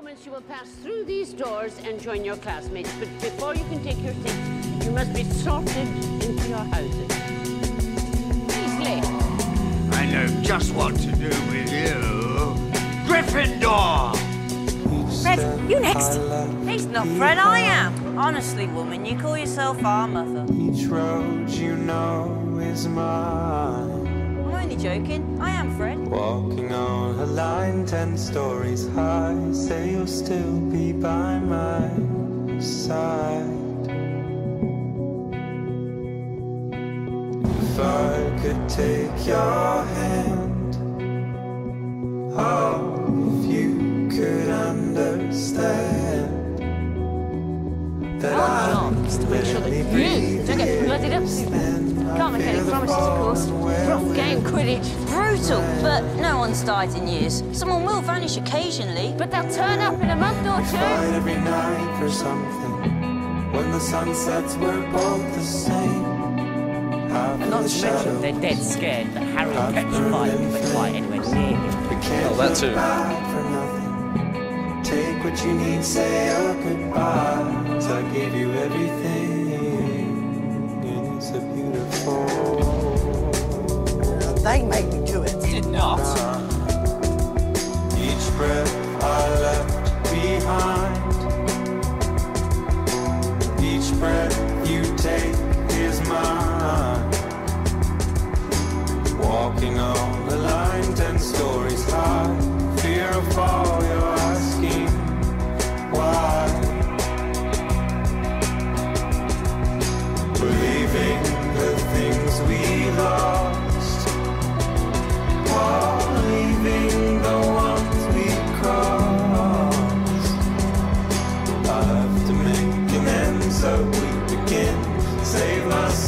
moments you will pass through these doors and join your classmates. But before you can take your seats, you must be sorted into your houses. Weasley. I know just what to do with you. Gryffindor! Fred, you next. He's not Fred, I am. Honestly, woman, you call yourself our mother. Each road you know is mine. I'm joking. I am Fred. Walking on a line ten stories high. Say you'll still be by my side. If I could take your hand, oh, if you could understand that I Make sure that you don't get blooded up. Can't make any promises, of course. Rough game, Quidditch. Brutal, but no one's died in years. Someone will vanish occasionally. But they'll turn up in a month or two. fight every night for something. When the sun sets, we're both the same. Out in Not the to mention they're dead scared that Harry will petrify them if they fly anywhere near him. we oh, can't Oh, that too. back for nothing. Take what you need, say a goodbye. Not. Each breath I left behind. Each breath you take is mine.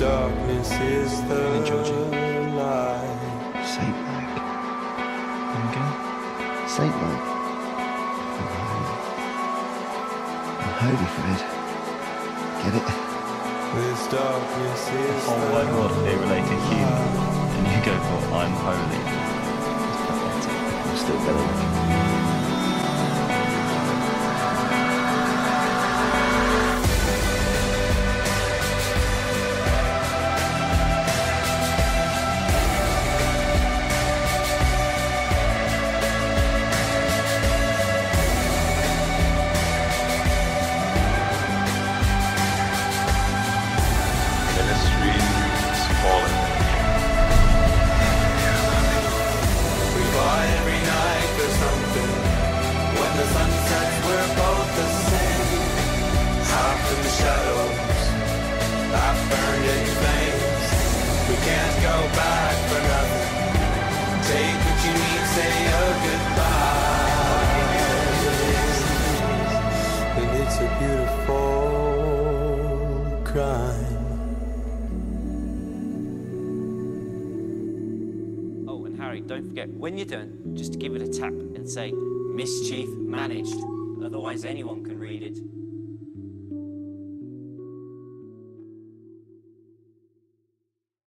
darkness is the light. Saint Mike. Come again? Saintlike. I'm holy, Fred. Get it? This darkness is whole wide world they relate to human, and you go for I'm holy. It's pathetic. I'm still better looking. Harry, don't forget, when you're done, just give it a tap and say, Mischief managed. Otherwise, anyone can read it.